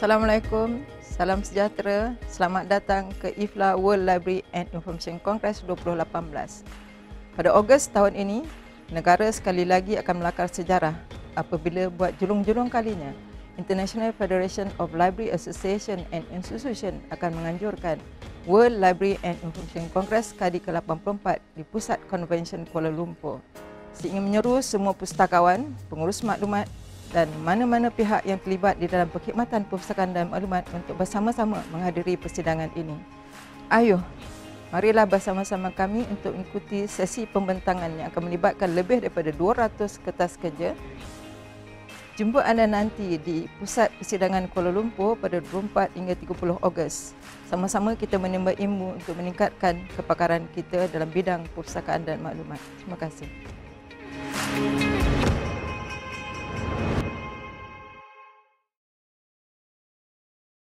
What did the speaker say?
Assalamualaikum, salam sejahtera. Selamat datang ke IFLA World Library and Information Congress 2018. Pada Ogos tahun ini, negara sekali lagi akan melakar sejarah apabila buat julung-julung kalinya International Federation of Library Association and Institution akan menganjurkan World Library and Information Congress kali ke-84 di Pusat Convention Kuala Lumpur. Seingin menyeru semua pustakawan, pengurus maklumat dan mana-mana pihak yang terlibat di dalam perkhidmatan perpustakaan dan maklumat untuk bersama-sama menghadiri persidangan ini. Ayuh, marilah bersama-sama kami untuk mengikuti sesi pembentangan yang akan melibatkan lebih daripada 200 kertas kerja. Jumpa anda nanti di Pusat Persidangan Kuala Lumpur pada 24 hingga 30 Ogos. Sama-sama kita menimba ilmu untuk meningkatkan kepakaran kita dalam bidang perpustakaan dan maklumat. Terima kasih.